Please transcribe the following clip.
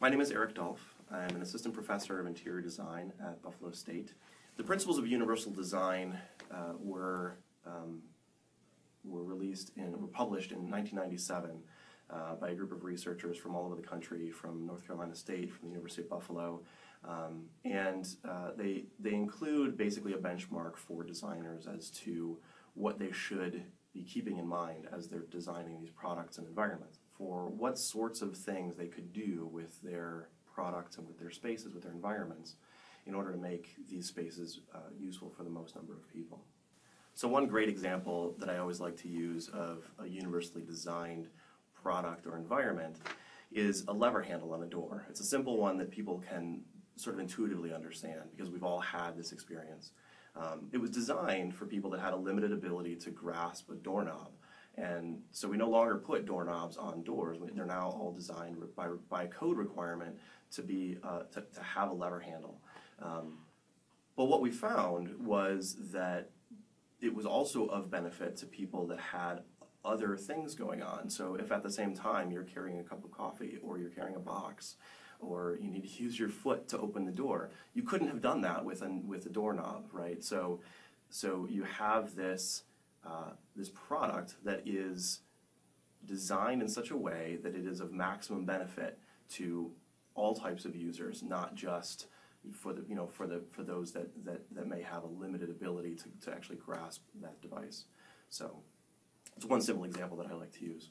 My name is Eric Dolph. I'm an assistant professor of interior design at Buffalo State. The principles of universal design uh, were um, were released in were published in 1997 uh, by a group of researchers from all over the country, from North Carolina State, from the University of Buffalo, um, and uh, they they include basically a benchmark for designers as to what they should be keeping in mind as they're designing these products and environments for what sorts of things they could do with their products and with their spaces, with their environments, in order to make these spaces uh, useful for the most number of people. So one great example that I always like to use of a universally designed product or environment is a lever handle on a door. It's a simple one that people can sort of intuitively understand because we've all had this experience. Um, it was designed for people that had a limited ability to grasp a doorknob. And so we no longer put doorknobs on doors. They're now all designed by, by code requirement to, be, uh, to, to have a lever handle. Um, but what we found was that it was also of benefit to people that had other things going on. So if at the same time you're carrying a cup of coffee or you're carrying a box or you need to use your foot to open the door, you couldn't have done that with an, with a doorknob, right? So so you have this uh, this product that is designed in such a way that it is of maximum benefit to all types of users, not just for the you know for the for those that that, that may have a limited ability to, to actually grasp that device. So it's one simple example that I like to use.